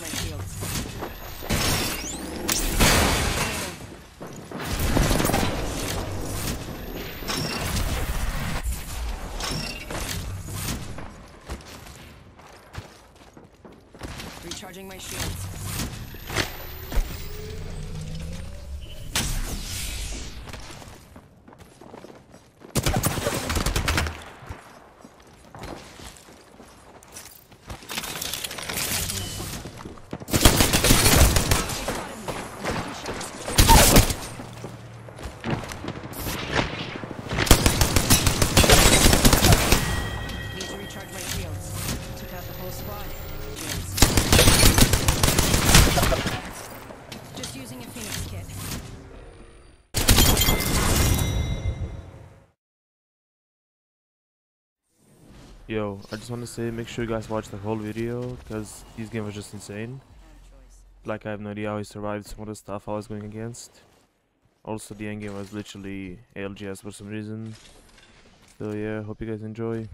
my shields. Yo, I just want to say, make sure you guys watch the whole video, because this game was just insane. Like, I have no idea how he survived some of the stuff I was going against. Also, the endgame was literally ALGS for some reason. So yeah, hope you guys enjoy.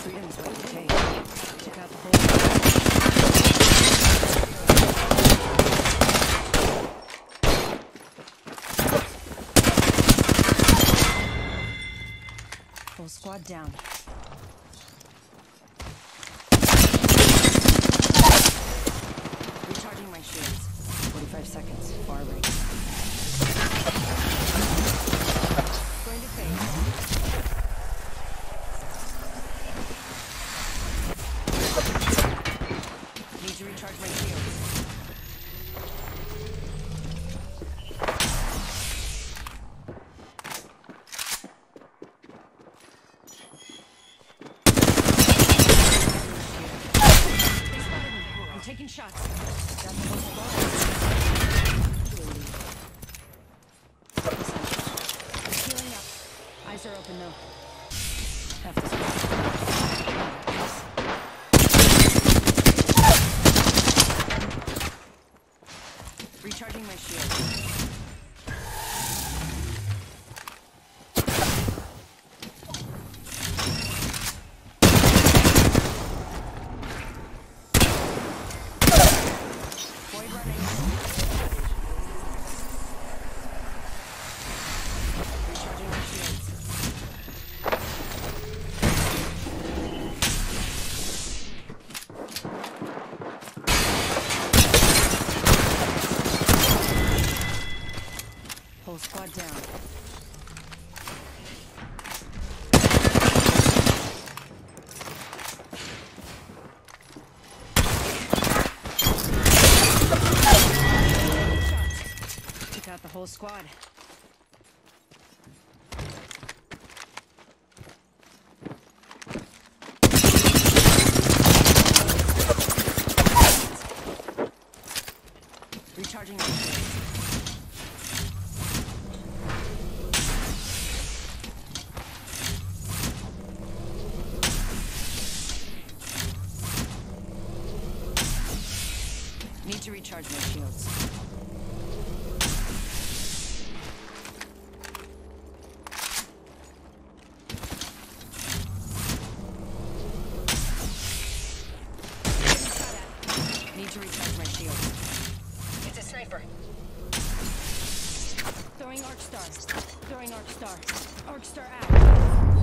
Freedom's what you take. Took out the whole Full squad down. Taking shots. Whole squad. Recharging my shields. Need to recharge my shields. Need to recharge my shields. It's a sniper. Throwing Arc Star. Throwing Arc Star. Arc Star out.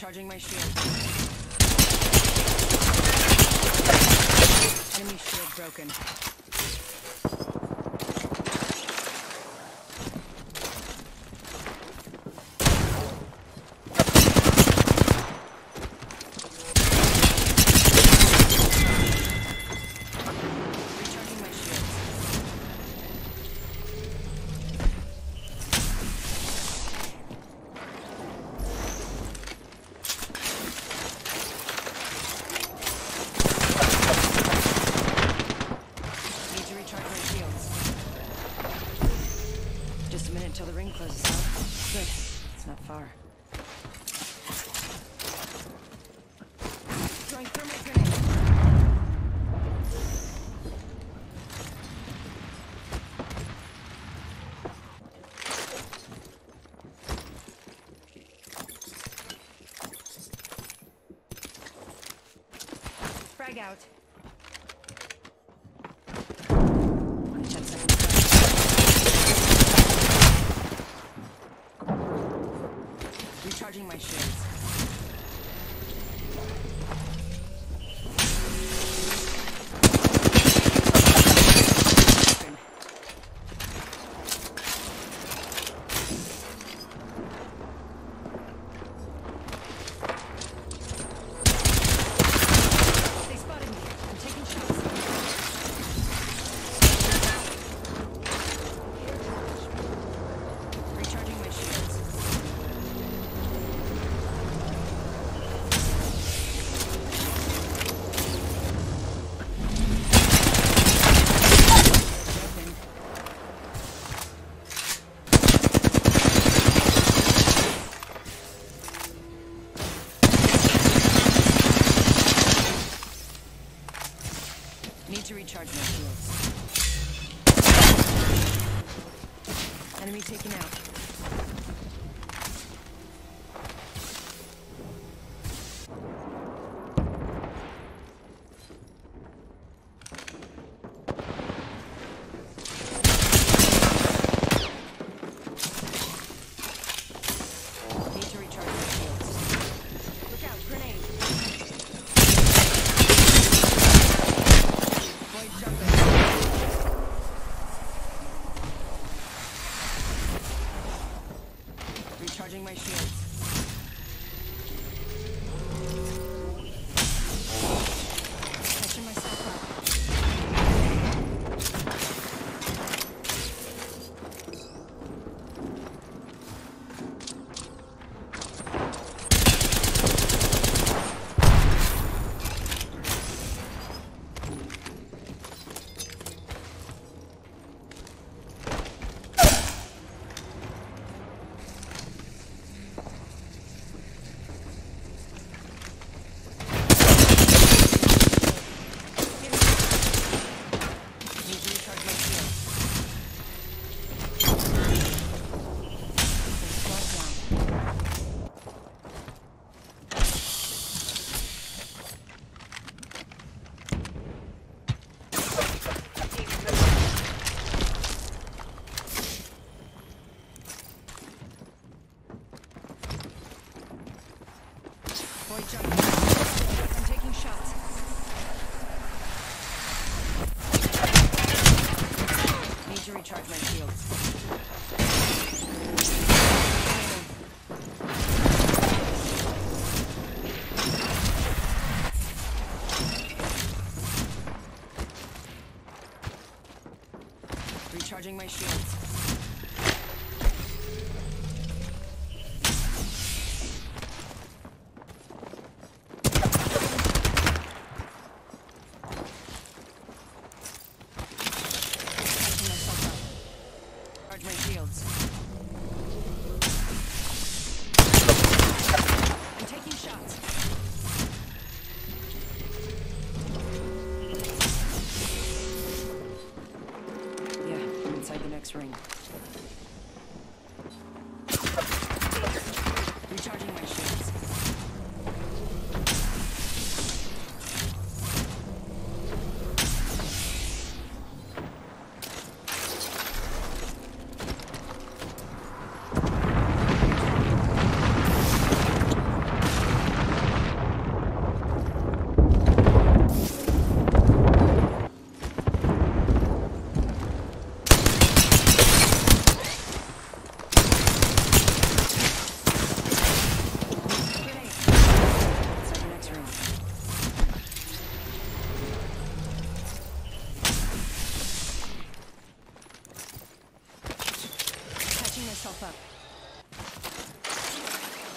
Recharging my shield. Enemy shield broken. out. Recharging my shields. my shields.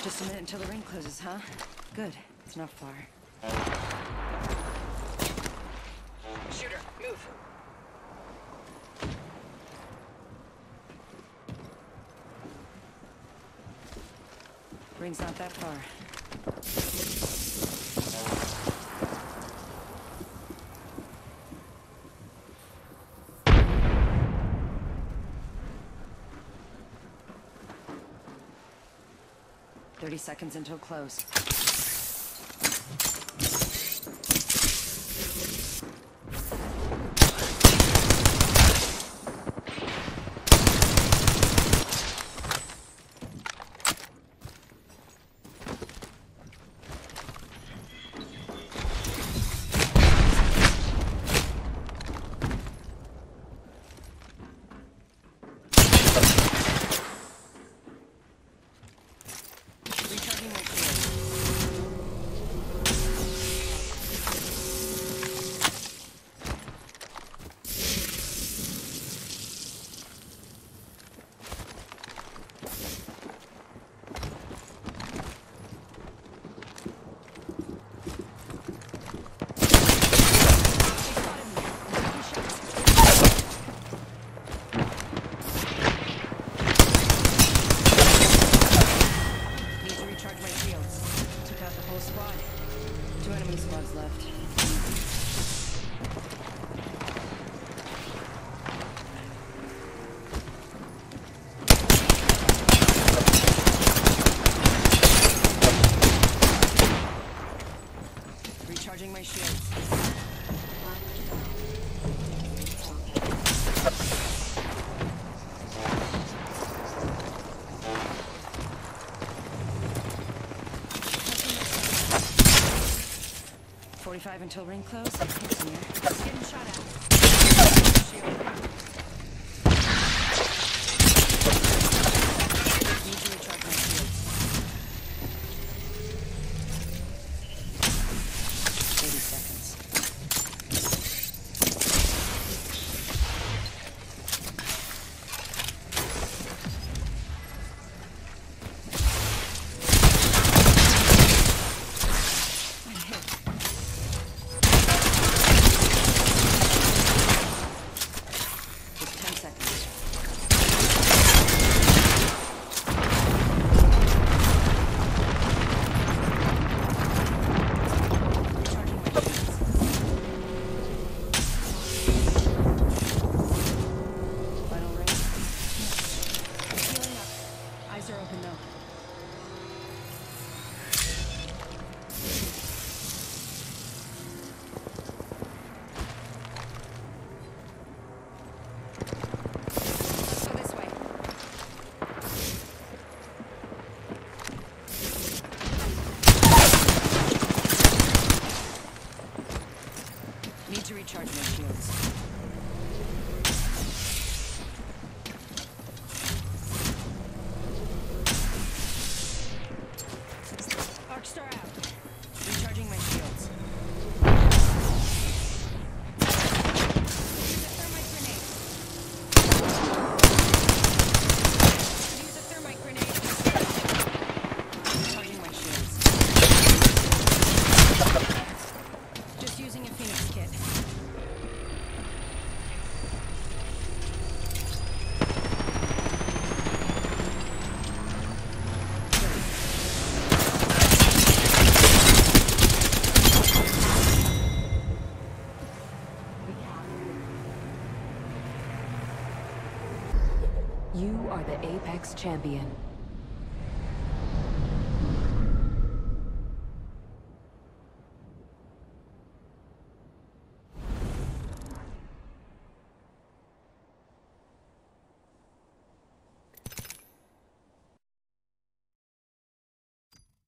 Just a minute until the ring closes, huh? Good. It's not far. Shooter, move. Ring's not that far. 30 seconds until close. spot. Two enemy squads left. 45 until ring close. Shot. the Apex Champion.